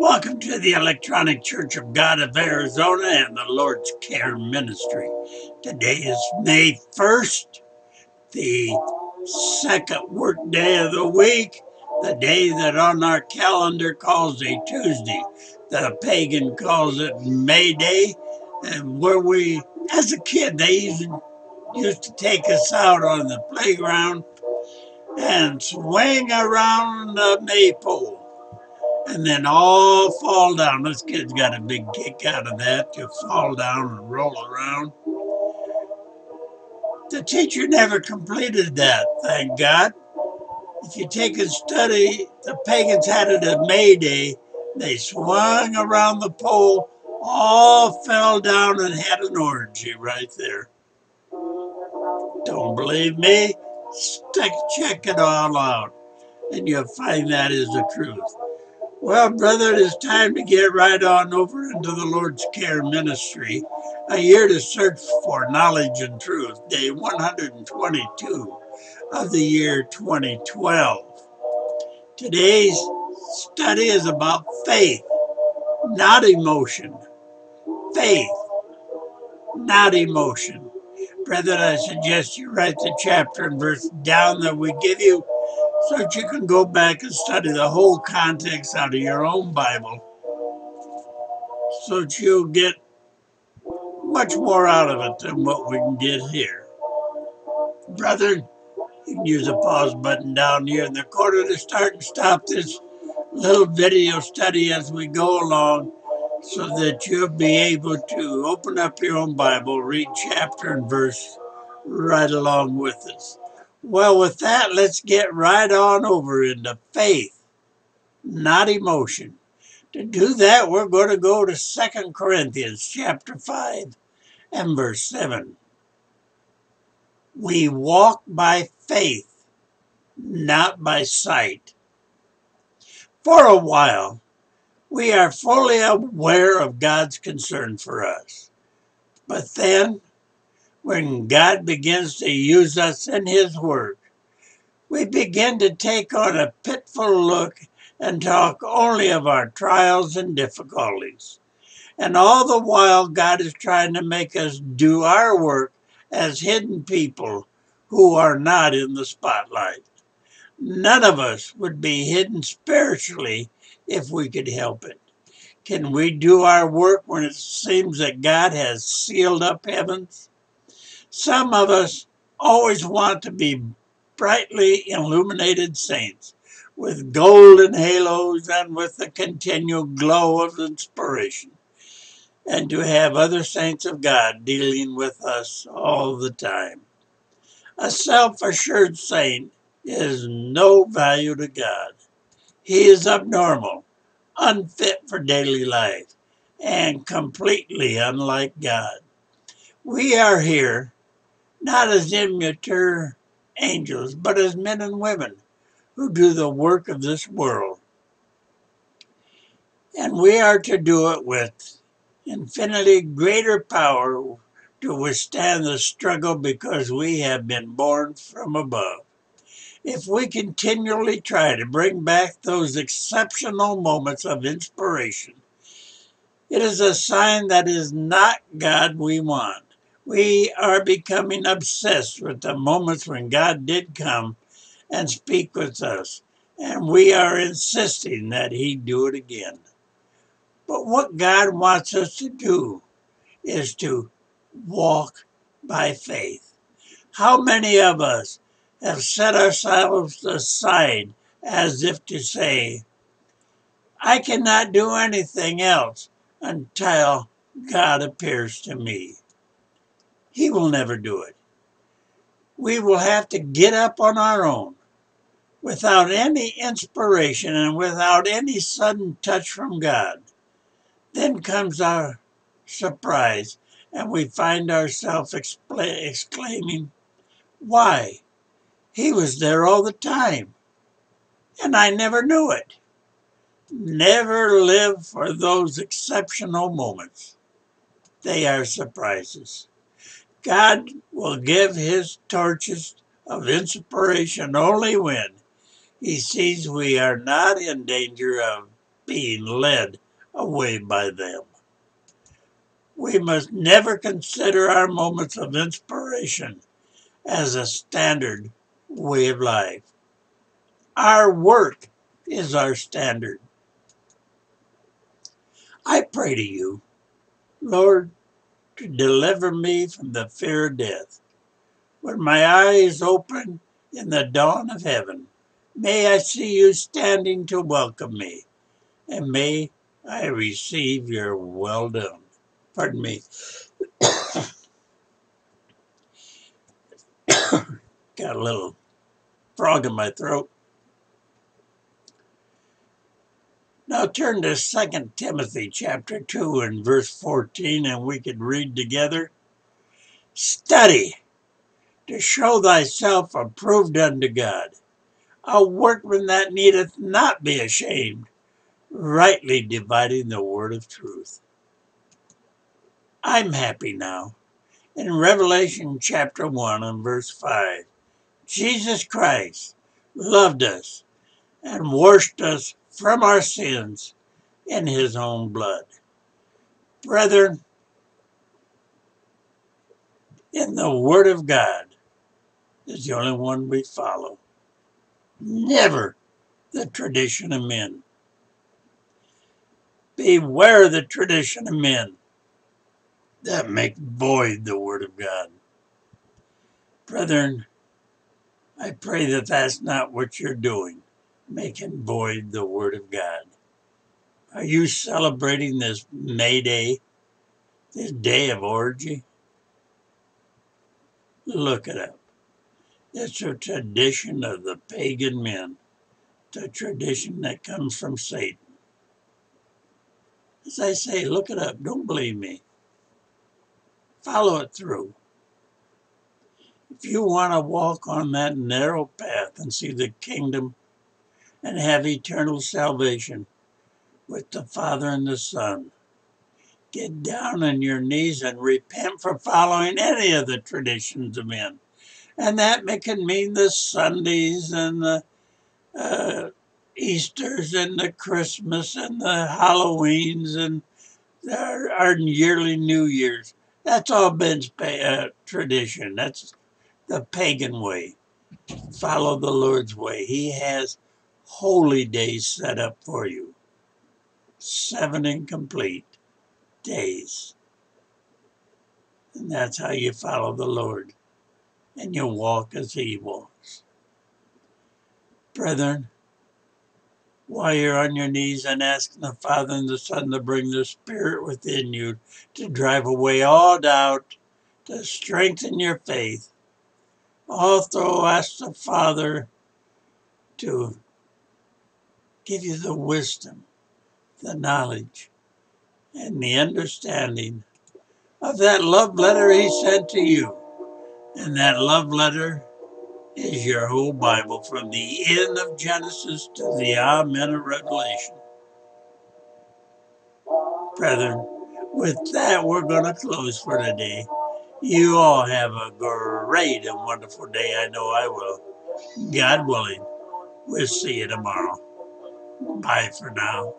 Welcome to the Electronic Church of God of Arizona and the Lord Cares Ministry. Today is May 1st, the second work day of the week, the day that on our calendar calls a Tuesday. The pagan calls it May Day, and where we, as a kid, they used, used to take us out on the playground and swing around the maypole and then all fall down. This kid's got a big kick out of that to fall down and roll around. The teacher never completed that, thank God. If you take a study, the pagans had it at May Day. They swung around the pole, all fell down and had an orgy right there. Don't believe me? Check it all out, and you'll find that is the truth. Well, brother, it is time to get right on over into the Lord Cares Ministry, a year to search for knowledge and truth, day 122 of the year 2012. Today's study is about faith, not emotion. Faith, not emotion. Brethren, I suggest you write the chapter and verse down that we give you so that you can go back and study the whole context out of your own Bible so that you'll get much more out of it than what we can get here. Brother, you can use the pause button down here in the corner to start and stop this little video study as we go along so that you'll be able to open up your own Bible, read chapter and verse right along with us. Well, with that, let's get right on over into faith, not emotion. To do that, we're going to go to Second Corinthians chapter 5 and verse 7. We walk by faith, not by sight. For a while, we are fully aware of God's concern for us. But then, when God begins to use us in His work, we begin to take on a pitiful look and talk only of our trials and difficulties. And all the while, God is trying to make us do our work as hidden people who are not in the spotlight. None of us would be hidden spiritually if we could help it. Can we do our work when it seems that God has sealed up heavens? Some of us always want to be brightly illuminated saints with golden halos and with the continual glow of inspiration, and to have other saints of God dealing with us all the time. A self assured saint is no value to God. He is abnormal, unfit for daily life, and completely unlike God. We are here not as immature angels, but as men and women who do the work of this world. And we are to do it with infinitely greater power to withstand the struggle because we have been born from above. If we continually try to bring back those exceptional moments of inspiration, it is a sign that is not God we want we are becoming obsessed with the moments when God did come and speak with us, and we are insisting that He do it again. But what God wants us to do is to walk by faith. How many of us have set ourselves aside as if to say, I cannot do anything else until God appears to me? He will never do it. We will have to get up on our own without any inspiration and without any sudden touch from God. Then comes our surprise, and we find ourselves exclaiming, Why? He was there all the time, and I never knew it. Never live for those exceptional moments. They are surprises. God will give his torches of inspiration only when he sees we are not in danger of being led away by them. We must never consider our moments of inspiration as a standard way of life. Our work is our standard. I pray to you, Lord, deliver me from the fear of death. When my eyes open in the dawn of heaven, may I see you standing to welcome me, and may I receive your well done. Pardon me. Got a little frog in my throat. Now turn to 2 Timothy chapter 2 and verse 14 and we could read together. Study to show thyself approved unto God, a workman that needeth not be ashamed, rightly dividing the word of truth. I'm happy now. In Revelation chapter 1 and verse 5, Jesus Christ loved us and washed us from our sins in his own blood. Brethren, in the Word of God is the only one we follow. Never the tradition of men. Beware the tradition of men that make void the Word of God. Brethren, I pray that that's not what you're doing, making void the Word of God. Are you celebrating this May Day, this day of orgy? Look it up. It's a tradition of the pagan men, the tradition that comes from Satan. As I say, look it up. Don't believe me. Follow it through. If you want to walk on that narrow path and see the kingdom and have eternal salvation with the Father and the Son, get down on your knees and repent for following any of the traditions of men. And that can mean the Sundays and the uh, Easters and the Christmas and the Halloweens and our, our yearly New Year's. That's all been uh, tradition. That's the pagan way. Follow the Lord's way. He has holy days set up for you. Seven incomplete days. And that's how you follow the Lord. And you walk as he walks. Brethren, while you're on your knees and asking the Father and the Son to bring the Spirit within you to drive away all doubt, to strengthen your faith, also ask the Father to give you the wisdom, the knowledge, and the understanding of that love letter he sent to you. And that love letter is your whole Bible from the end of Genesis to the Amen of Revelation. Brethren, with that, we're going to close for today. You all have a great and wonderful day. I know I will. God willing, we'll see you tomorrow. Bye for now.